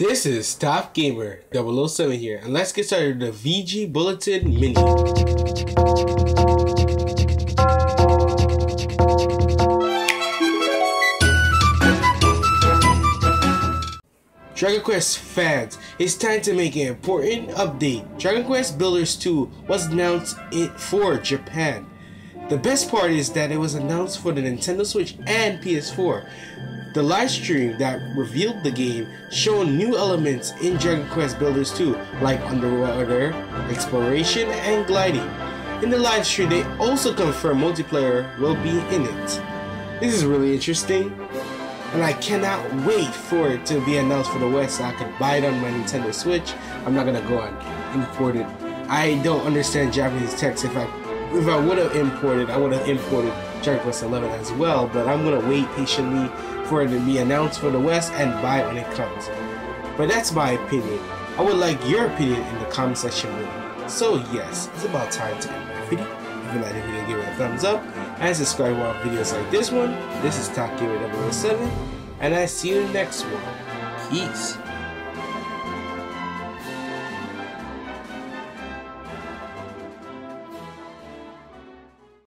This is Top Gamer 007 here, and let's get started with the VG Bulletin Mini. Dragon Quest fans, it's time to make an important update. Dragon Quest Builders 2 was announced for Japan. The best part is that it was announced for the Nintendo Switch and PS4. The live stream that revealed the game showed new elements in Dragon Quest Builders 2, like underwater, exploration, and gliding. In the live stream, they also confirmed multiplayer will be in it. This is really interesting, and I cannot wait for it to be announced for the West so I can buy it on my Nintendo Switch. I'm not gonna go on import it. I don't understand Japanese text. If I if I would have imported, I would have imported Dragon Quest 11 as well. But I'm gonna wait patiently for it to be announced for the West and buy it when it comes. But that's my opinion. I would like your opinion in the comment section below. So yes, it's about time to end my video. If you like the video, give it a thumbs up and subscribe to videos like this one. This is Gamer 007 and I see you next one. Peace.